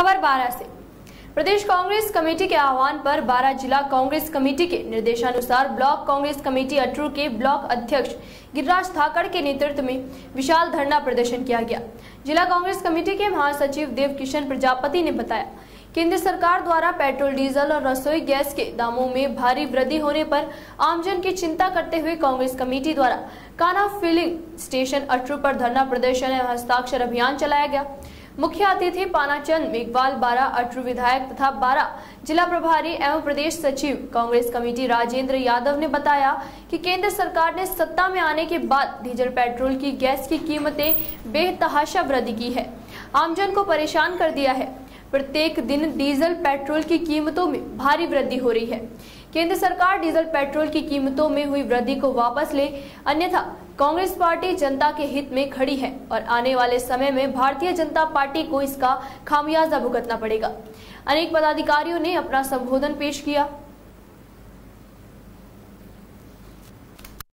खबर बारह से। प्रदेश कांग्रेस कमेटी के आह्वान पर बारह जिला कांग्रेस कमेटी के निर्देशानुसार ब्लॉक कांग्रेस कमेटी अटरू के ब्लॉक अध्यक्ष गिरिराज थाकड़ के नेतृत्व में विशाल धरना प्रदर्शन किया गया। जिला कांग्रेस कमेटी के महासचिव देव किशन प्रजापति ने बताया, केंद्र सरकार द्वारा पेट्रोल, डीजल और रसोई गैस के दामों में भारी वृद्धि होने पर आमजन की चिंता करते हुए कांग्रेस कमेटी द्वारा काना फिलिंग स्टेशन अटरू पर धरना प्रदर्शन एवं हस्ताक्षर अभियान चलाया गया। मुख्य अतिथि पानाचंद मेघवाल बारह अटरू विधायक तथा बारह जिला प्रभारी एवं प्रदेश सचिव कांग्रेस कमेटी राजेंद्र यादव ने बताया कि केंद्र सरकार ने सत्ता में आने के बाद डीजल पेट्रोल की गैस की कीमतें बेतहाशा वृद्धि की है। आमजन को परेशान कर दिया है। प्रत्येक दिन डीजल पेट्रोल की कीमतों में भारी वृद्धि हो रही है। केंद्र सरकार डीजल पेट्रोल की कीमतों में हुई वृद्धि को वापस ले, अन्यथा कांग्रेस पार्टी जनता के हित में खड़ी है और आने वाले समय में भारतीय जनता पार्टी को इसका खामियाजा भुगतना पड़ेगा। अनेक पदाधिकारियों ने अपना संबोधन पेश किया।